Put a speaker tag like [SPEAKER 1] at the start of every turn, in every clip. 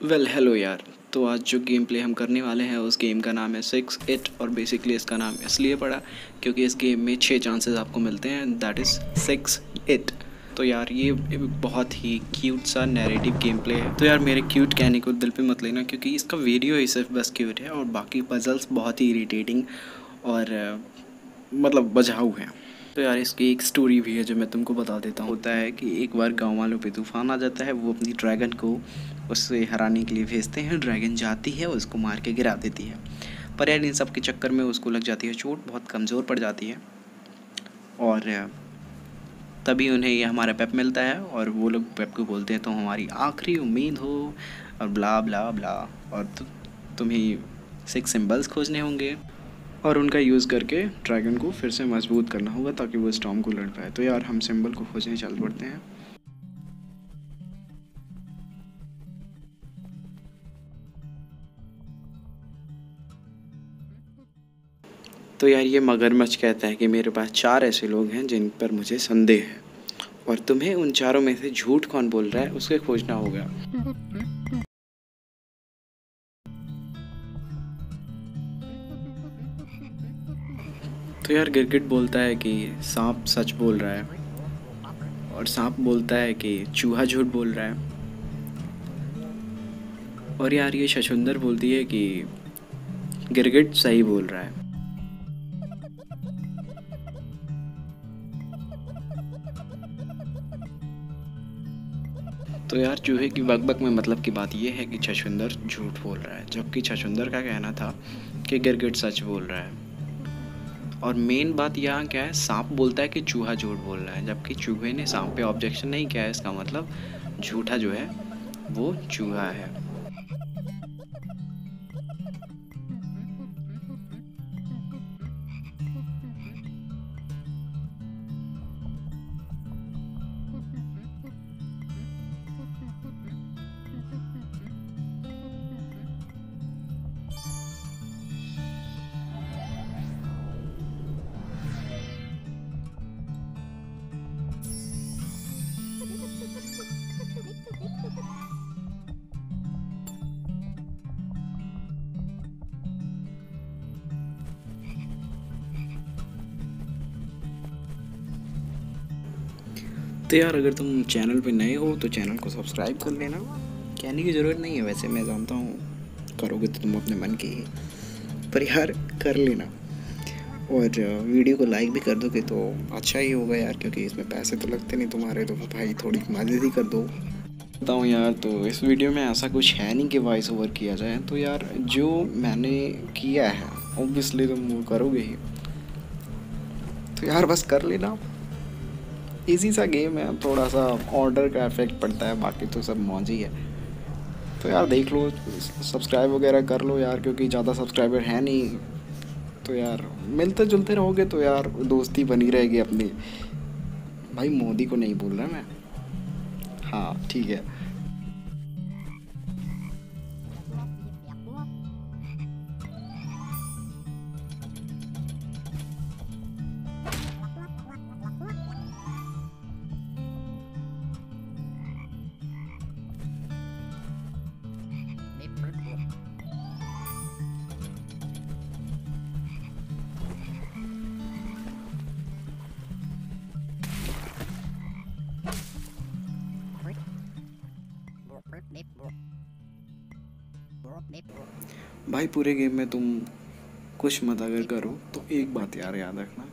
[SPEAKER 1] Well hello यार। तो आज जो गेम प्ले हम करने वाले हैं, उस गेम का नाम है सिक्स एट और बेसिकली इसका नाम इसलिए पड़ा क्योंकि इस गेम में छः चांसेस आपको मिलते हैं दैट इज़ सिक्स एट तो यार, ये बहुत ही क्यूट सा नैरेटिव गेम प्ले है। तो यार, मेरे क्यूट कहने को दिल पे मत लेना क्योंकि इसका वीडियो ही सिर्फ़ बस क्यूट है और बाकी पजल्स बहुत ही इरीटेटिंग और मतलब बजाऊ हैं। तो यार इसकी एक स्टोरी भी है जो मैं तुमको बता देता हूँ। होता है कि एक बार गाँव वालों पे तूफ़ान आ जाता है वो अपनी ड्रैगन को उससे हराने के लिए भेजते हैं ड्रैगन जाती है उसको मार के गिरा देती है। पर यार इन सब के चक्कर में उसको लग जाती है चोट बहुत कमज़ोर पड़ जाती है। और तभी उन्हें ये हमारा पेप मिलता है और वो लोग पेप को बोलते हैं तो हमारी आखिरी उम्मीद हो और ब्ला ब्ला ब्ला और तु, तुम्हें सिक्स सिंबल्स खोजने होंगे। और उनका यूज़ करके ड्रैगन को फिर से मज़बूत करना होगा ताकि वो स्टॉम को लड़ पाए। तो यार, हम सिंबल को खोजने चल पड़ते हैं। तो यार, ये मगरमच्छ कहता है कि मेरे पास चार ऐसे लोग हैं जिन पर मुझे संदेह है। और तुम्हें उन चारों में से झूठ कौन बोल रहा है उसे खोजना होगा। तो यार गिरगिट बोलता है कि सांप सच बोल रहा है और सांप बोलता है कि चूहा झूठ बोल रहा है। और यार ये शशुंदर बोलती है कि गिरगिट सही बोल रहा है। तो यार चूहे की बकबक में मतलब की बात यह है कि छछुंदर झूठ बोल रहा है, जबकि छछुंदर का कहना था कि गिरगिट सच बोल रहा है। और मेन बात यहाँ क्या है, सांप बोलता है कि चूहा झूठ बोल रहा है, जबकि चूहे ने सांप पे ऑब्जेक्शन नहीं किया है, इसका मतलब झूठा जो है, वो चूहा है। तो यार अगर तुम चैनल पे नए हो तो चैनल को सब्सक्राइब कर लेना। कहने की ज़रूरत नहीं है वैसे, मैं जानता हूँ करोगे तो तुम अपने मन की ही पर यार कर लेना। और वीडियो को लाइक भी कर दोगे तो अच्छा ही होगा यार, क्योंकि इसमें पैसे तो लगते नहीं तुम्हारे तो भाई थोड़ी मदद ही कर दो। बताऊँ यार तो इस वीडियो में ऐसा कुछ है नहीं कि वॉइस ओवर किया जाए। तो यार, जो मैंने किया है ऑब्वियसली तुम करोगे ही। तो यार बस कर लेना। इजी सा गेम है, थोड़ा सा ऑर्डर का इफ़ेक्ट पड़ता है, बाकी तो सब मौज ही है। तो यार देख लो सब्सक्राइब वगैरह कर लो यार, क्योंकि ज़्यादा सब्सक्राइबर है नहीं। तो यार, मिलते जुलते रहोगे तो यार, दोस्ती बनी रहेगी अपनी। भाई मोदी को नहीं बोल रहा मैं। हाँ ठीक है। भाई, पूरे गेम में तुम कुछ मत अगर करो तो एक बात यार याद रखना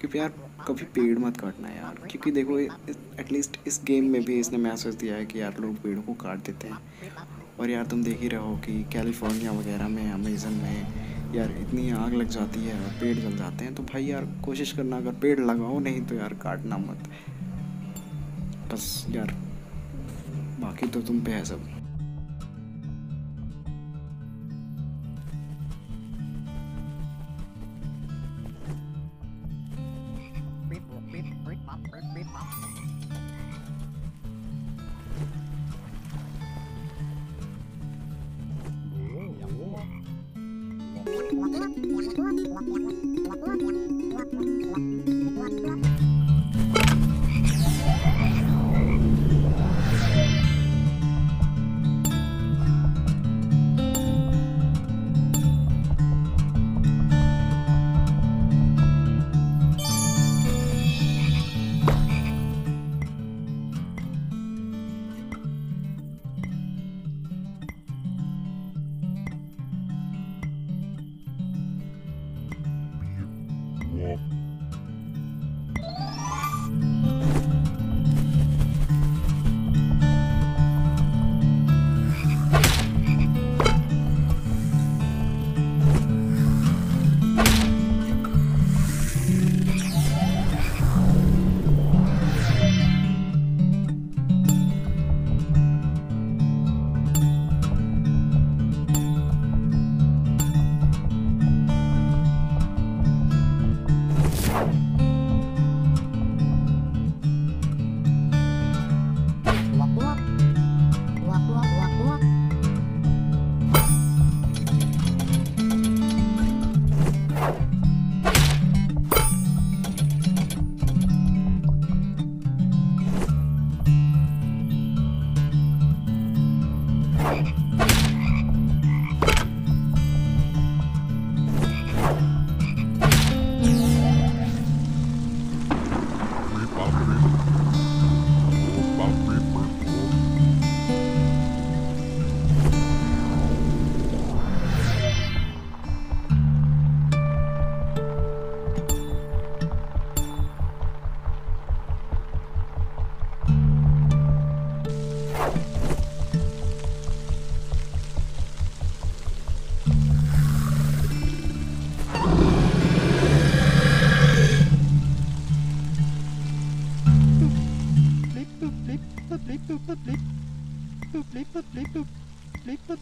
[SPEAKER 1] क्योंकि यार कभी पेड़ मत काटना यार। क्योंकि देखो एटलीस्ट इस गेम में भी इसने मैसेज दिया है कि यार लोग पेड़ को काट देते हैं। और यार तुम देख ही रहो कि कैलिफ़ोर्निया वगैरह में अमेज़न में यार इतनी आग लग जाती है और पेड़ जल जाते हैं। तो भाई यार कोशिश करना, अगर पेड़ लगाओ नहीं तो यार काटना मत। बस यार, बाकी तो तुम पे है सब।
[SPEAKER 2] わかる?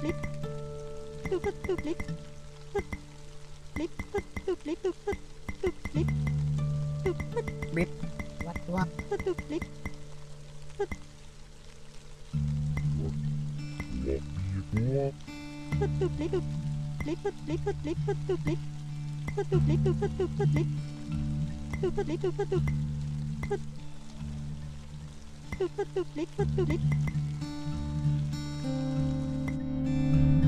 [SPEAKER 2] clip clip clip clip clip clip clip clip clip what what clip clip clip clip clip thank you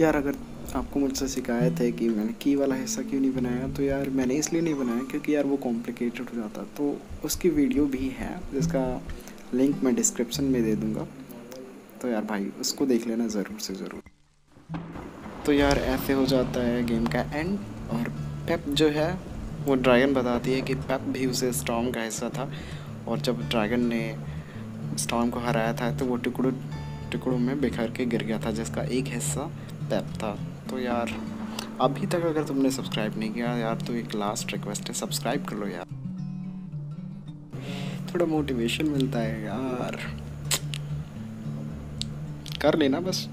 [SPEAKER 1] यार अगर आपको मुझसे शिकायत है कि मैंने की वाला हिस्सा क्यों नहीं बनाया तो यार मैंने इसलिए नहीं बनाया क्योंकि यार वो कॉम्प्लिकेटेड हो जाता। तो उसकी वीडियो भी है, जिसका लिंक मैं डिस्क्रिप्शन में दे दूँगा। तो यार भाई, उसको देख लेना ज़रूर से ज़रूर। तो यार ऐसे हो जाता है गेम का एंड और पेप जो है, वो ड्रैगन बताती है कि पेप भी उसे स्टॉर्म का हिस्सा था। और जब ड्रैगन ने स्टॉर्म को हराया था तो वो टुकड़ों टुकड़ों में बिखर के गिर गया था, जिसका एक हिस्सा पेप था तो यार, अभी तक अगर तुमने सब्सक्राइब नहीं किया यार तो एक लास्ट रिक्वेस्ट है सब्सक्राइब कर लो यार। थोड़ा मोटिवेशन मिलता है यार। कर लेना बस।